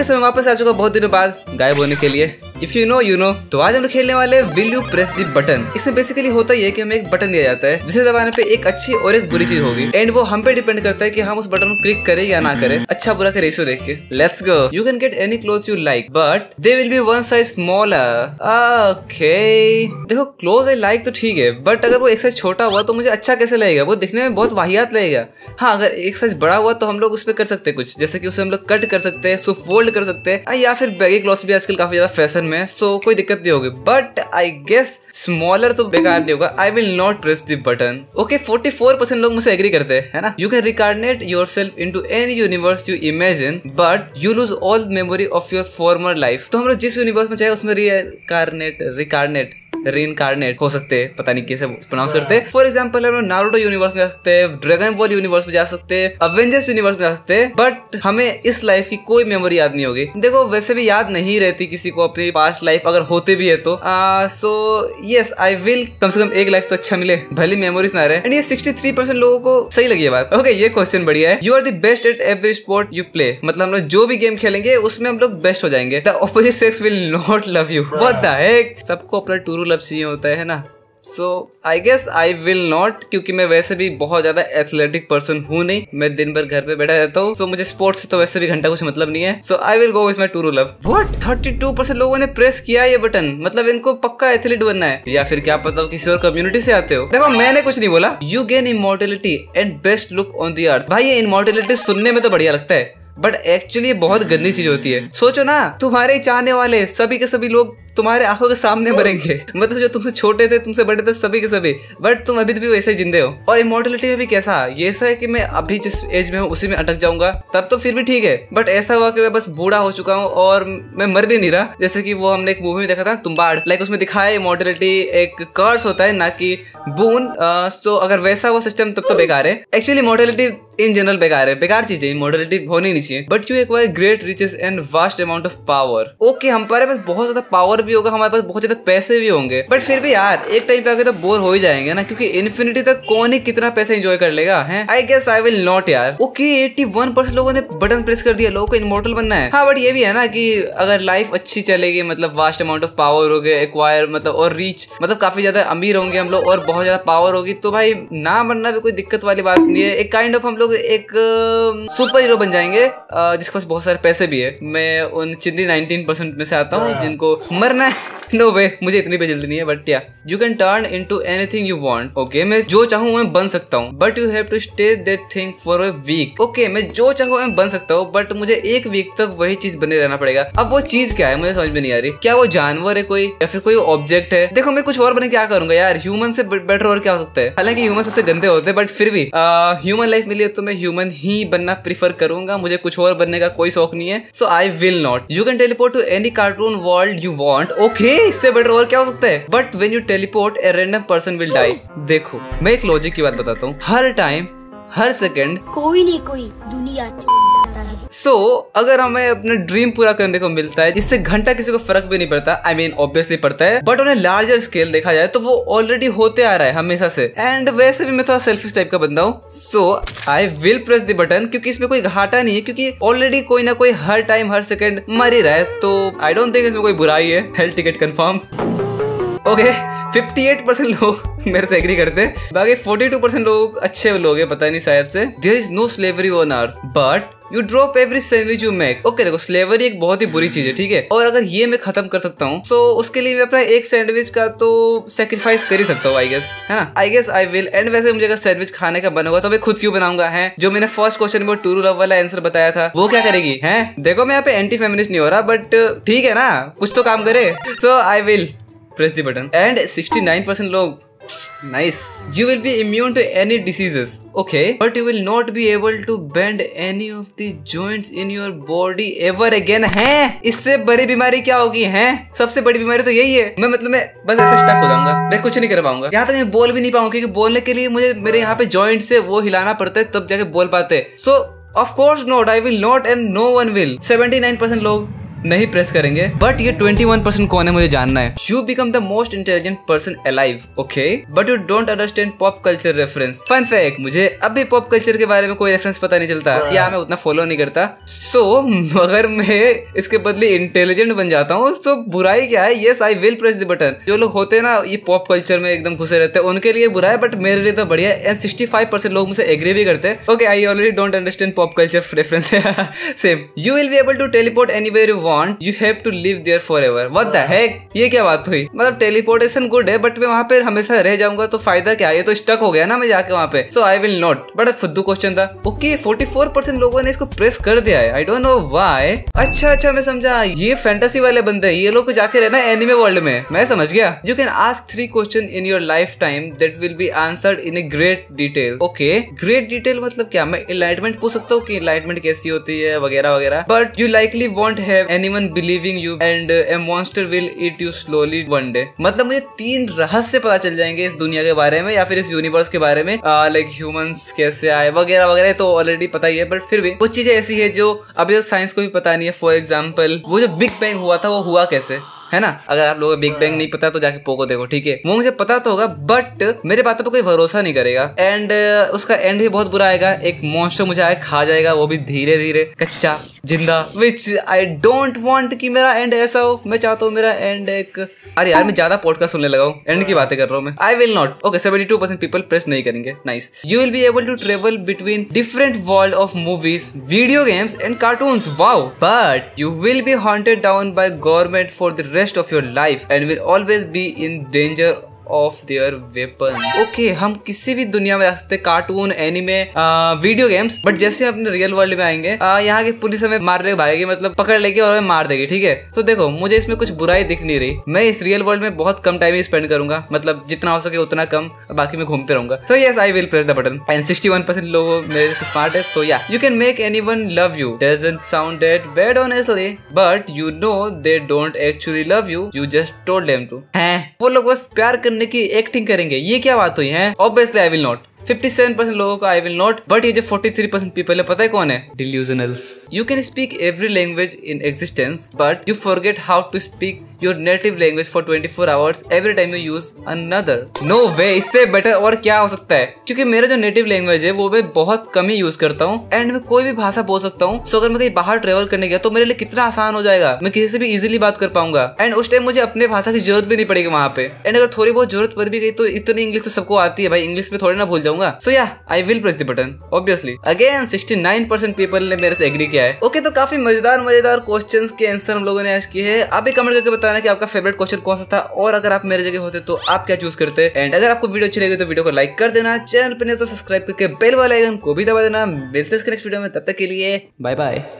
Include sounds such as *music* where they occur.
Okay मैं वापस आ चुका बहुत दिनों बाद गायब होने के लिए। If you know you know तो आज हम खेलने वाले will you press the button इसमें बेसिकली होता ही है कि हमें एक बटन दिया जाता है, जिसे दबाने पे एक अच्छी और एक बुरी चीज़ होगी। एंड वो हम पे डिपेंड करता है कि हम उस बटन को क्लिक करें या ना करें। अच्छा बुरा का रेशियो देख के। Let's go you can get any cloth you like but they will be one size smaller okay देखो क्लोथ आई लाइक तो ठीक है बट अगर वो एक साइज़ छोटा हुआ तो मुझे अच्छा कैसे लगेगा? वो दिखने में बहुत वाहियात लगेगा। हाँ अगर एक साइज़ बड़ा हुआ तो हम लोग उस पर कर सकते कुछ। जैसे कि उसे हम लोग कट कर सकते हैं सो फोल्ड कर सकते हैं, या फिर बैगी क्लॉथ भी आजकल काफ़ी ज़्यादा फ़ैशन में सो so कोई दिक्कत नहीं होगी। बट आई गेस स्मॉलर तो बेकार नहीं होगा। I will not press the button okay 44 percent लोग मुझसे एग्री करते हैं ना? You can reincarnate yourself into any universe you imagine but you lose all memory of your former life तो हम लोग जिस यूनिवर्स में चाहे, उसमें रिकार्डनेट रिकारनेट रीनकारनेट हो सकते हैं पता नहीं कैसे प्रोनाउंस करते हैं। फॉर एग्ज़ाम्पल हम लोग यूनिवर्स में जा सकते हैं ड्रैगन बॉल यूनिवर्स में जा सकते हैं अवेंजर्स यूनिवर्स में जा सकते हैं बट हमें इस लाइफ की कोई मेमोरी याद नहीं होगी। देखो वैसे भी याद नहीं रहती किसी को अपनी पास्ट लाइफ अगर होते भी है तो। So yes I will come से कम एक लाइफ तो अच्छा मिले भले मेमोरीज ना रहे। एंड ये 63 परसेंट लोगों को सही लगी है बात। ओके ये क्वेश्चन बढ़िया है। You are the best at every sport you play मतलब हम लोग जो भी गेम खेलेंगे उसमें हम लोग बेस्ट हो जाएँगे। The opposite sex will not love you what the heck सबको अपना टूरू लव चाहिए होता है ना? So I guess I will not क्योंकि मैं वैसे भी बहुत ज़्यादा एथलेटिक पर्सन हूँ नहीं। मैं दिन भर घर पे बैठा रहता हूँ सो so, मुझे स्पोर्ट्स से तो वैसे भी घंटा कुछ मतलब नहीं है। So I will go with my true love what thirty two percent लोगों ने प्रेस किया ये बटन मतलब इनको पक्का एथलीट बनना है? या फिर क्या पता किसी और कम्युनिटी से आते हो? देखो मैंने कुछ नहीं बोला। You gain immortality and best look on the earth भाई ये इमोर्टेलिटी सुनने में तो बढ़िया लगता है बट एक्चुअली बहुत गंदी चीज़ होती है। सोचो ना तुम्हारे चाहने वाले सभी के सभी लोग तुम्हारे आँखों के सामने मरेंगे। मतलब जो तुमसे छोटे थे, तुमसे बड़े थे, सभी के सभी। बट तुम अभी भी वैसे जिंदे हो। और इमोर्टलिटी में भी कैसा? ये ऐसा है कि मैं अभी जिस एज में हूँ, उसी में अटक जाऊँगा। तब तो फिर भी ठीक है। बट ऐसा हुआ कि मैं बस बूढ़ा हो चुका हूँ और मैं मर भी नहीं रहा। जैसे कि वो हमने एक मूवी में देखा था, तुम्बाड़। लाइक उसमें दिखाया इमोर्टलिटी एक कर्स होता है, ना कि बून सो अगर वैसा वो सिस्टम तब तो बेकार है। एक्चुअली इमोर्टलिटी इन जनरल बेकार है। बेकार चीज़ है इमोर्टलिटी होनी नहीं चाहिए। But you acquire great riches and vast amount of power okay हमारे पास बहुत ज़्यादा पावर भी होगा, हमारे पास बहुत ज़्यादा पैसे भी होंगे। बट फिर भी यार, एक टाइम पे आगे तो बोर हो ही जाएँगे ना, क्योंकि इन्फिनिटी तक कौन ही कितना पैसा एंजॉय कर लेगा, है? I guess I will not यार। ओके एट्टी वन परसेंट लोगों ने बटन प्रेस कर दिया, लोगों को इमोर्टल बनना है। हाँ बट ये भी है ना कि अगर लाइफ अच्छी चलेगी मतलब वास्ट अमाउंट ऑफ़ पावर हो गए एक्वायर मतलब और रीच मतलब काफ़ी ज़्यादा अमीर होंगे हम लोग और बहुत ज़्यादा पावर होगी तो भाई ना बनना भी कोई दिक्कत वाली बात नहीं है। एक काइंड ऑफ़ हम लोग एक सुपर हीरो बन जाएँगे जिसके पास बहुत सारे पैसे भी है। मैं उन चिंदी नाइनटीन परसेंट में से आता हूँ, जिनको मरना है नो वे मुझे इतनी भी जल्दी नहीं है but yeah you can turn into anything you want okay मैं जो चाहूँ मैं बन सकता हूँ but you have to stay that thing for a week okay मैं जो चाहूँ मैं बन सकता हूँ बट मुझे एक वीक तक वही चीज़ बने रहना पड़ेगा। अब वो चीज़ क्या है, मुझे समझ में नहीं आ रही। क्या वो जानवर है कोई, या फिर कोई ऑब्जेक्ट है? देखो, मैं कुछ और बने, क्या करूँगा यार? ह्यूमन से बेटर और क्या हो सकता है? हालाँकि ह्यूमन सबसे गंदे होते हैं बट फिर भी ह्यूमन लाइफ मिली है तो मैं ह्यूमन ही बनना प्रीफर करूँगा। मुझे कुछ और बनने का कोई शौक नहीं है so I will not you can teleport to any cartoon world you want okay इससे बेटर और क्या हो सकता है? But when you teleport a random person will die देखो, मैं एक लॉजिक की बात बताता हूँ। हर टाइम हर सेकेंड कोई नहीं, कोई, दुनिया सो so, अगर हमें अपना ड्रीम पूरा करने को मिलता है जिससे घंटा किसी को फ़र्क भी नहीं पड़ता आई मीन ऑब्वियसली पड़ता है बट उन्हें लार्जर स्केल देखा जाए तो वो ऑलरेडी होते आ रहा है हमेशा से। एंड वैसे भी मैं थोड़ा सेल्फिश टाइप का बंदा हूँ। So I will press the button क्योंकि इसमें कोई घाटा नहीं है क्योंकि ऑलरेडी कोई ना कोई हर टाइम हर सेकंड मर ही रहा है तो आई डोंट थिंक इसमें कोई बुराई है। Health ticket confirm okay fifty eight percent लोग मेरे से एग्री करते बाकी फोर्टी टू परसेंट लोग अच्छे लोग हैं, पता नहीं शायद से। There is no slavery on earth but you drop every sandwich you make okay देखो स्लेवरी एक बहुत ही बुरी चीज़ है, ठीक है? और अगर ये मैं खत्म कर सकता हूँ तो उसके लिए मैं अपना एक सैंडविच का तो सेक्रीफाइस कर ही सकता हूँ आई गेस है ना? I guess I will and वैसे मुझे अगर सैंडविच खाने का बना होगा तो मैं खुद क्यों बनाऊँगा, है? जो मैंने फ़र्स्ट क्वेश्चन में टूरू लव वाला आंसर बताया था, वो क्या करेगी, है? देखो, मैं यहाँ पे एंटी फेमिनिस्ट नहीं हो रहा बट ठीक है ना? कुछ तो काम करे। So I will press the button. And 69% लोग nice. You will be immune to any diseases okay? But you will not be able to bend any of the joints in your body ever again है? इससे बड़ी बीमारी क्या होगी है? सबसे बड़ी बीमारी तो यही है। मैं मतलब मैं बस ऐसे स्टक हो जाऊँगा। मैं कुछ नहीं कर पाऊँगा। यहाँ तक मैं बोल भी नहीं पाऊँगा क्योंकि बोलने के लिए मुझे मेरे यहाँ पे जॉइंट से वो हिलाना पड़ता है तब जाके बोल पाते। So of course not I will not and no one will 79% लोग नहीं प्रेस करेंगे बट ये 21 परसेंट कौन है मुझे जानना है। You become the most intelligent person alive okay but you don't understand pop culture reference fun fact मुझे अभी पॉप कल्चर के बारे में कोई रेफरेंस पता नहीं चलता या मैं उतना फॉलो नहीं करता। सो so, *laughs* अगर मैं इसके बदले इंटेलिजेंट बन जाता हूँ तो बुराई क्या है? Yes I will press the button जो लोग होते हैं ना ये पॉप कल्चर में एकदम घुसे रहते हैं उनके लिए बुरा है बट मेरे लिए तो बढ़िया एंड सिक्सटी फाइव परसेंट लोग मुझे एग्री भी करते हैं। Okay I already don't understand pop culture reference same you will be able to teleport anywhere you want you have to live there forever what the heck ये क्या बात हुई? मतलब टेलीपोर्टेशन गुड है बट मैं वहाँ पे हमेशा रह जाऊँगा तो फ़ायदा क्या? ये तो स्टक हो गया ना मैं जाके वहाँ पे। सो आई विल नॉट बड़ा फुद्दू क्वेश्चन था। ओके फोर्टी फोर परसेंट लोगों ने इसको प्रेस कर दिया है। आई डोंट नो व्हाई अच्छा अच्छा मैं समझा। ये फैंटेसी वाले बंदे ये लोग जाके रहना एनिमे वर्ल्ड में। मैं समझ गया। You can ask three question in your life time that will be answered in a great detail okay great detail मतलब क्या? मैं इलाइटमेंट पूछ सकता हूँ कि इलाइटमेंट कैसी होती है, वगैरह वगैरह। But you likely won't have anyone believing you and a monster will eat you slowly one day मतलब मुझे तीन रहस्य पता चल जाएँगे इस दुनिया के बारे में या फिर इस यूनिवर्स के बारे में। लाइक ह्यूमंस कैसे आए, वगैरह वगैरह तो ऑलरेडी पता ही है बट फिर भी कुछ चीज़ें ऐसी है जो अभी तक साइंस को भी पता नहीं है। फॉर एग्ज़ाम्पल वो जो बिग बैंग हुआ था, वो हुआ कैसे, है ना? अगर आप लोगों को बिग बैंग नहीं पता तो जाके पोको देखो, ठीक है? वो मुझे पता तो होगा बट मेरे बातों पर कोई भरोसा नहीं करेगा। एंड उसका एंड भी बहुत बुरा आएगा। एक मॉन्स्टर मुझे आए खा जाएगा, वो भी धीरे धीरे कच्चा। ज़िंदा विच आई डोंट वॉन्ट कि मेरा एंड ऐसा हो। मैं चाहता हूँ मेरा एंड एक अरे यार, मैं ज़्यादा पॉडकास्ट सुनने लगा हूँ। एंड की बातें कर रहा हूँ मैं। I will not okay seventy two percent people press नहीं करेंगे। Nice you will be able to travel between different world of movies video games and cartoons wow but you will be haunted down by government for the rest of your life and will always be in danger of their weapon okay हम किसी भी दुनिया में सकते cartoon anime video games but जैसे अपने real world में आएँगे यहाँ की पुलिस हमें मारने भागेगी मतलब पकड़ लेगी और हमें मार देगी, ठीक है? तो देखो, मुझे इसमें कुछ बुराई दिख नहीं रही। मैं इस रियल वर्ल्ड में बहुत कम टाइम ही स्पेंड करूँगा मतलब जितना हो सके उतना कम, बाकी मैं घूमते रहूँगा। तो yes I will press the button and sixty one percent लोग मेरे से स्मार्ट है तो yeah you can make any one love you doesn't sound that bad honestly but you know they don't actually love you you just told them to है? वो लोग बस प्यार करने करने की एक्टिंग करेंगे। ये क्या बात हुई है? Obviously I will not 57 percent लोगों का आई विल नॉट बट ये जो 43 परसेंट पीपल है पता है कौन है? Delusionals you can speak every language in existence but you forget how to speak your native language for 24 hours every time you use another no way इससे better और क्या हो सकता है? क्योंकि मेरा जो नेटिव लैंग्वेज है वो मैं बहुत कम ही यूज़ करता हूँ एंड मैं कोई भी भाषा बोल सकता हूँ सो अगर मैं कहीं बाहर ट्रेवल करने गया तो मेरे लिए कितना आसान हो जाएगा। मैं किसी से भी इजिली बात कर पाऊँगा एंड उस टाइम मुझे अपने भाषा की ज़रूरत भी नहीं पड़ेगी वहाँ पे। एंड अगर थोड़ी बहुत ज़रूरत पड़ भी गई तो इतनी इंग्लिश तो सबको आती है भाई। इंग्लिश में थोड़ी ना भूल जाऊँगा। So yeah I will press the button obviously again 69% people ने मेरे से एग्री किया है। ओके okay, तो काफ़ी मज़ेदार मज़ेदार क्वेश्चन के आंसर हम लोगों ने आज किए हैं। आप भी कमेंट करके बताना कि आपका फेवरेट क्वेश्चन कौन सा था और अगर आप मेरे जगह होते तो आप क्या चूज़ करते। एंड अगर आपको वीडियो अच्छी लगी तो वीडियो को लाइक कर देना। चैनल पर नहीं तो सब्सक्राइब करके बेल वाले आइकन को भी दबा देना। मिलते हैं नेक्स्ट वीडियो में तब तक के लिए बाय बाय